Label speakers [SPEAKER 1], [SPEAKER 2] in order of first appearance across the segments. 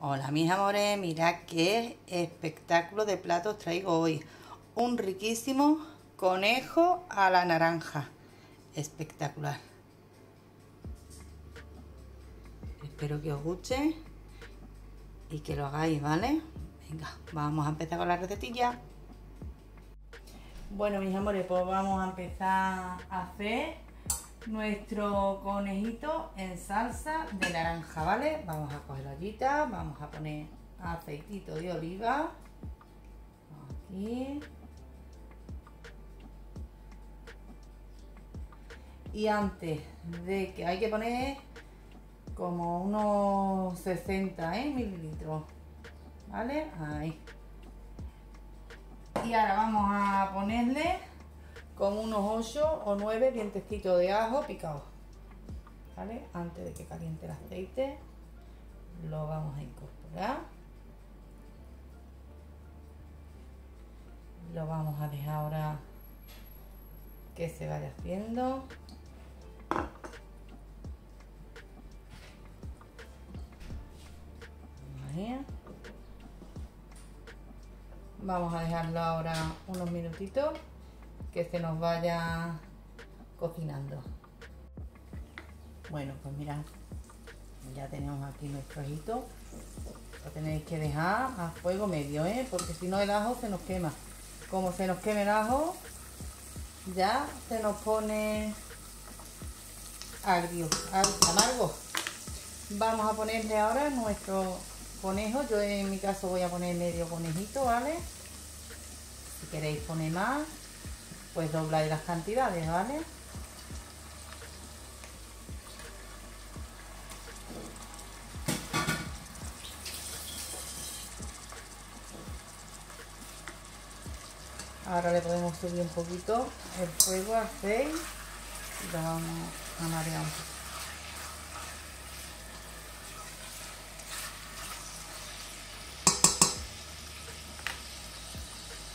[SPEAKER 1] Hola mis amores, mirad qué espectáculo de platos traigo hoy. Un riquísimo conejo a la naranja. Espectacular. Espero que os guste y que lo hagáis, ¿vale? Venga, vamos a empezar con la recetilla. Bueno mis amores, pues vamos a empezar a hacer nuestro conejito en salsa de naranja, ¿vale? Vamos a coger la ollita, vamos a poner aceitito de oliva. Aquí. Y antes de que hay que poner como unos 60 ¿eh? mililitros, ¿vale? Ahí. Y ahora vamos a ponerle con unos 8 o 9 dientecitos de ajo picados. ¿Vale? Antes de que caliente el aceite, lo vamos a incorporar. Lo vamos a dejar ahora que se vaya haciendo. Vamos a dejarlo ahora unos minutitos que se nos vaya cocinando. Bueno, pues mirad, ya tenemos aquí nuestro ojito. Lo tenéis que dejar a fuego medio, ¿eh? porque si no el ajo se nos quema. Como se nos queme el ajo, ya se nos pone agrio, amargo. Vamos a ponerle ahora nuestro conejo. Yo en mi caso voy a poner medio conejito, ¿vale? Si queréis poner más, pues dobláis las cantidades, ¿vale? Ahora le podemos subir un poquito el fuego a 6 y lo vamos a marear un poco.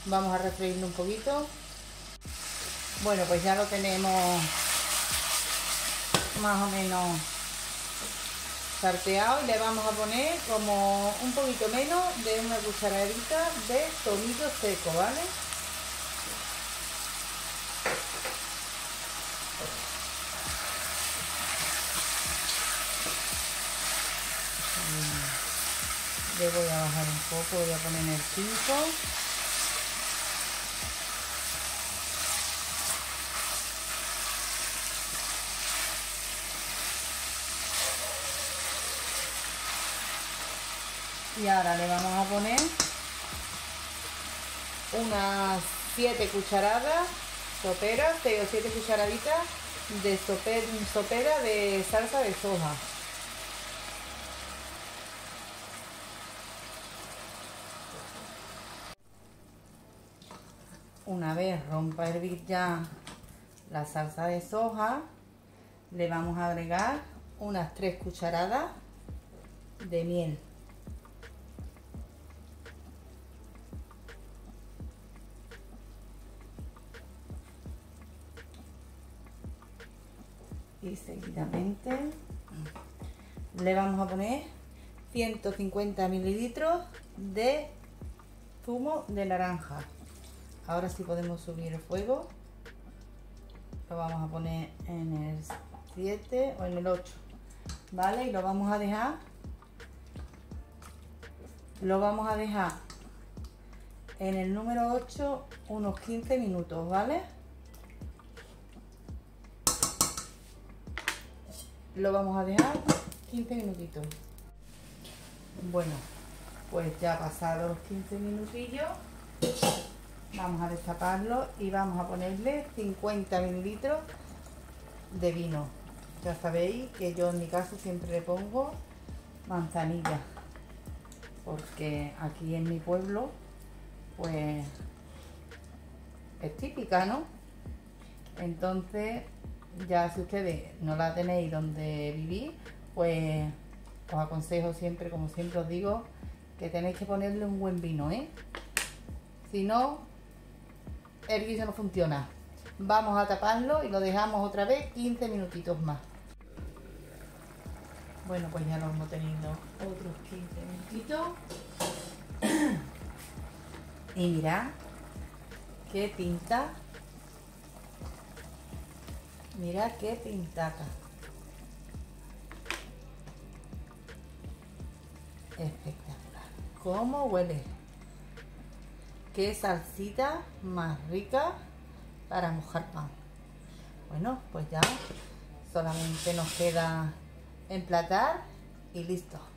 [SPEAKER 1] Vamos a refreírlo un poquito bueno, pues ya lo tenemos más o menos salteado y le vamos a poner como un poquito menos de una cucharadita de tomillo seco, ¿vale? Le voy a bajar un poco, voy a poner el 5 y ahora le vamos a poner unas 7 cucharadas soperas, 6 o 7 cucharaditas de sopera de salsa de soja. Una vez rompa hervir ya la salsa de soja, le vamos a agregar unas 3 cucharadas de miel. Y seguidamente. Le vamos a poner 150 mililitros de zumo de naranja. Ahora sí podemos subir el fuego. Lo vamos a poner en el 7 o en el 8 vale y lo vamos a dejar lo vamos a dejar en el número 8 unos 15 minutos vale lo vamos a dejar 15 minutitos. Bueno pues ya pasados los 15 minutillos vamos a destaparlo y vamos a ponerle 50 mililitros de vino. Ya sabéis que yo en mi caso siempre le pongo manzanilla porque aquí en mi pueblo pues es típica no entonces ya si ustedes no la tenéis donde vivir, pues os aconsejo siempre, como siempre os digo, que tenéis que ponerle un buen vino, ¿eh? Si no, el guiso no funciona. Vamos a taparlo y lo dejamos otra vez 15 minutitos más. Bueno, pues ya lo hemos tenido otros 15 poquito. y mira qué pinta. Mira qué pintaca. Espectacular. ¿Cómo huele? Qué salsita más rica para mojar pan. Bueno, pues ya solamente nos queda emplatar y listo.